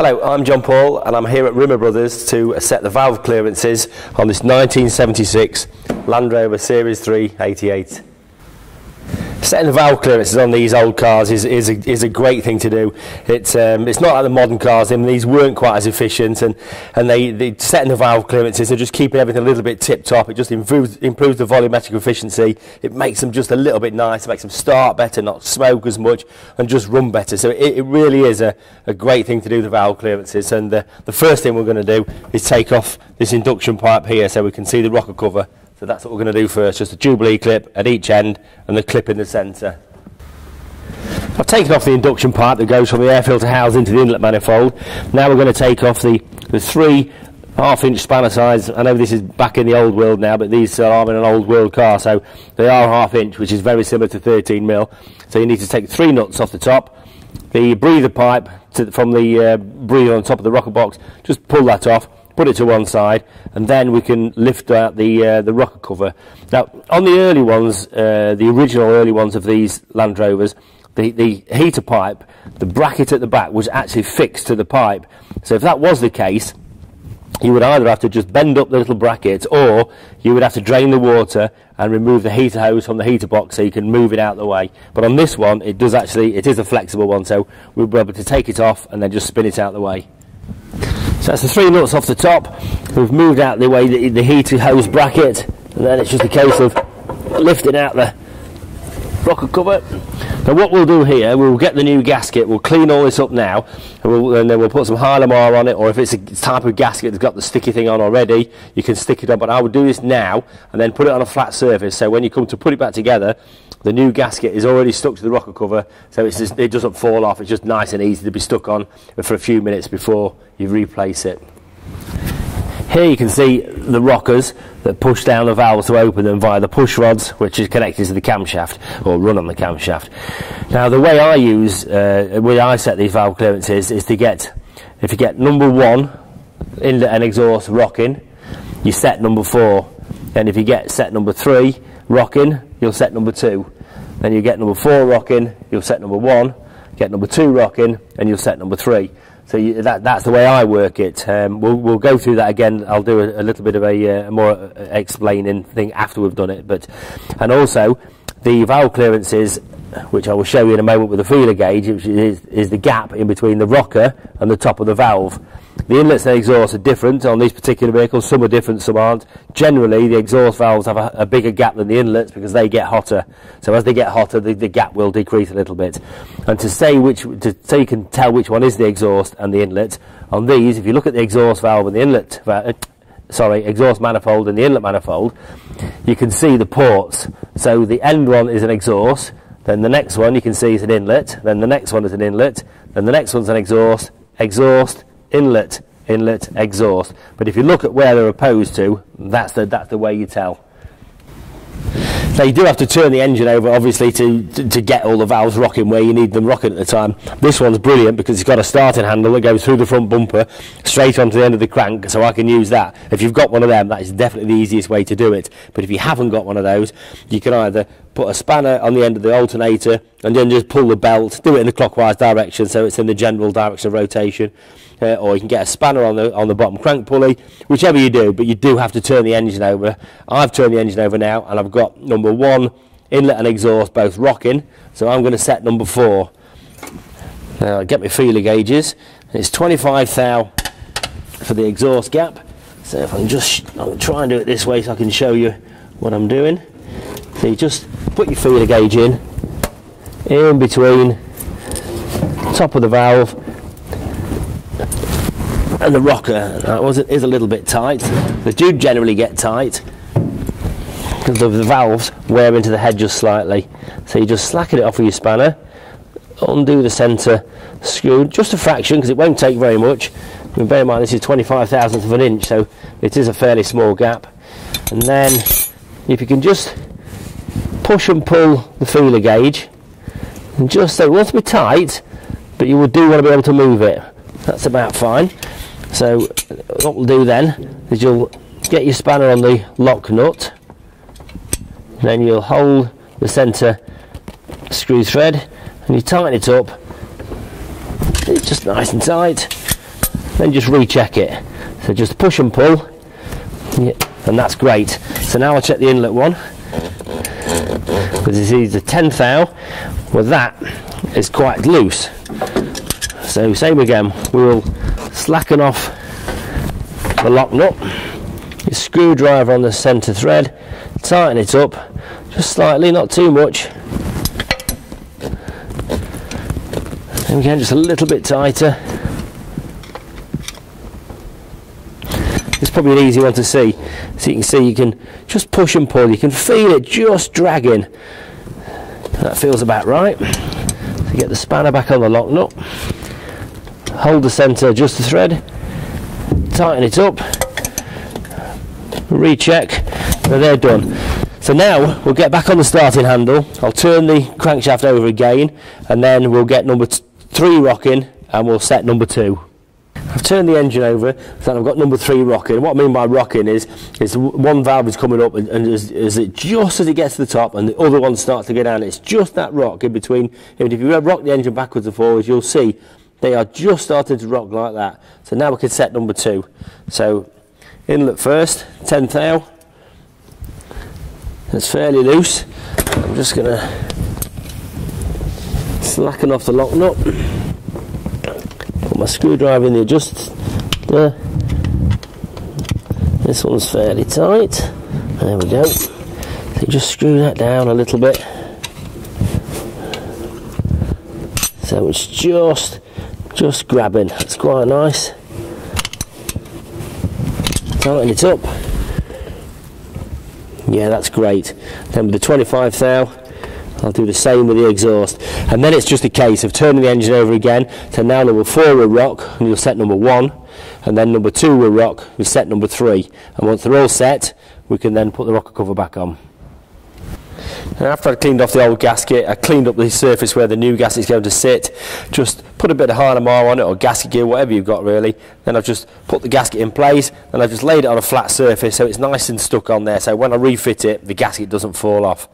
Hello, I'm John Paul and I'm here at Rimmer Brothers to set the valve clearances on this 1976 Land Rover Series 3 88. Setting the valve clearances on these old cars is, is, a, is a great thing to do. It's, um, it's not like the modern cars, I mean, these weren't quite as efficient and, and they, setting the valve clearances, they're just keeping everything a little bit tip top. It just improves, improves the volumetric efficiency. It makes them just a little bit nicer, makes them start better, not smoke as much and just run better. So it, it really is a, a great thing to do, the valve clearances. And uh, the first thing we're going to do is take off this induction pipe here so we can see the rocker cover so that's what we're going to do first, just a Jubilee clip at each end and the clip in the centre. I've taken off the induction part that goes from the air filter house into the inlet manifold. Now we're going to take off the, the three half inch spanner size. I know this is back in the old world now, but these are in an old world car, so they are half inch, which is very similar to 13 mil. So you need to take three nuts off the top. The breather pipe to, from the uh, breather on top of the rocker box, just pull that off put it to one side, and then we can lift out the uh, the rocker cover. Now, on the early ones, uh, the original early ones of these Land Rovers, the, the heater pipe, the bracket at the back was actually fixed to the pipe. So if that was the case, you would either have to just bend up the little bracket or you would have to drain the water and remove the heater hose from the heater box so you can move it out of the way. But on this one, it does actually, it is a flexible one, so we'll be able to take it off and then just spin it out of the way. So that's the three nuts off the top. We've moved out the way the, the heater hose bracket, and then it's just a case of lifting out the rocker cover. Now what we'll do here, we'll get the new gasket, we'll clean all this up now, and, we'll, and then we'll put some Hylamar on it, or if it's a type of gasket that's got the sticky thing on already, you can stick it on, but I would do this now, and then put it on a flat surface, so when you come to put it back together, the new gasket is already stuck to the rocker cover, so just, it doesn't fall off. It's just nice and easy to be stuck on for a few minutes before you replace it. Here you can see the rockers that push down the valves to open them via the push rods, which is connected to the camshaft or run on the camshaft. Now, the way I use, uh, way I set these valve clearances is to get, if you get number one inlet and exhaust rocking, you set number four. And if you get set number three rocking, you'll set number two. Then you get number four rocking, you'll set number one, get number two rocking, and you'll set number three. So you, that, that's the way I work it. Um, we'll, we'll go through that again. I'll do a, a little bit of a, uh, more uh, explaining thing after we've done it. But and also the valve clearances, which I will show you in a moment with the feeler gauge, which is, is the gap in between the rocker and the top of the valve. The inlets and exhausts are different on these particular vehicles. Some are different, some aren't. Generally, the exhaust valves have a, a bigger gap than the inlets because they get hotter. So as they get hotter, the, the, gap will decrease a little bit. And to say which, to, so you can tell which one is the exhaust and the inlet, on these, if you look at the exhaust valve and the inlet, sorry, exhaust manifold and the inlet manifold, you can see the ports. So the end one is an exhaust, then the next one you can see is an inlet, then the next one is an inlet, then the next one's an exhaust, exhaust, inlet, inlet, exhaust. But if you look at where they're opposed to, that's the, that's the way you tell. You do have to turn the engine over obviously to, to, to, get all the valves rocking where you need them rocking at the time. This one's brilliant because it's got a starting handle that goes through the front bumper straight onto the end of the crank so I can use that. If you've got one of them that is definitely the easiest way to do it. But if you haven't got one of those you can either put a spanner on the end of the alternator and then just pull the belt, do it in the clockwise direction so it's in the general direction of rotation uh, or you can get a spanner on the on the bottom crank pulley, whichever you do. But you do have to turn the engine over. I've turned the engine over now, and I've got number one inlet and exhaust both rocking. So I'm going to set number four. Now I get my feeler gauges. It's 25 thou for the exhaust gap. So if I can just I'll try and do it this way so I can show you what I'm doing. So you just put your feeler gauge in in between top of the valve and the rocker that was is a little bit tight. They do generally get tight because the valves wear into the head just slightly. So you just slacken it off with your spanner, undo the centre screw just a fraction because it won't take very much. And bear in mind this is 25 thousandths of an inch, so it is a fairly small gap. And then if you can just push and pull the feeler gauge, and just so it wants to be tight, but you do want to be able to move it. That's about fine. So what we'll do then is you'll get your spanner on the lock nut, then you'll hold the centre screw thread and you tighten it up. It's just nice and tight. then just recheck it. So just push and pull, and that's great. So now I'll check the inlet one, because this is the 10th thou, well that is quite loose. So same again, we will slacken off the lock nut, your screwdriver on the centre thread, tighten it up, just slightly, not too much. And again, just a little bit tighter. Probably an easy one to see. So you can see you can just push and pull. You can feel it just dragging. That feels about right. So get the spanner back on the lock nut. Hold the centre, adjust the thread. Tighten it up. Recheck. And they're done. So now we'll get back on the starting handle. I'll turn the crankshaft over again and then we'll get number three rocking and we'll set number two. I've turned the engine over, so I've got number three rocking. What I mean by rocking is, is one valve is coming up, and, and as, as, it just as it gets to the top, and the other one starts to go down. It's just that rock in between. And If you rock the engine backwards and forwards, you'll see they are just starting to rock like that. So now we can set number two. So inlet first, 10 thou. It's fairly loose. I'm just going to slacken off the lock nut my screwdriver in the adjust there. This one's fairly tight. There we go. So just screw that down a little bit. So it's just just grabbing. It's quite nice. Tighten it up. Yeah, that's great. Then with the 25 thou, I'll do the same with the exhaust. And then it's just a case of turning the engine over again. So now number four will rock, and you'll set number one. And then number two will rock, we set number three. And once they're all set, we can then put the rocker cover back on. After I cleaned off the old gasket, I cleaned up the surface where the new gasket is going to sit. Just put a bit of Hylamar on it, or gasket gear, whatever you've got really. Then I've just put the gasket in place, and I've just laid it on a flat surface so it's nice and stuck on there. So when I refit it, the gasket doesn't fall off.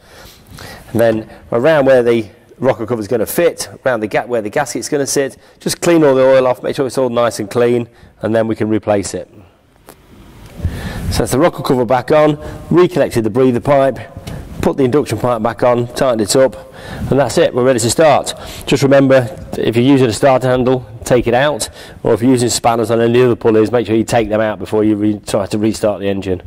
And then around where the rocker cover is going to fit, around the gap where the gasket is going to sit, just clean all the oil off, make sure it's all nice and clean, and then we can replace it. So that's the rocker cover back on, reconnected the breather pipe, put the induction pipe back on, tightened it up, and that's it, we're ready to start. Just remember, if you're using a starter handle, take it out, or if you're using spanners on any other pulleys, make sure you take them out before you try to restart the engine.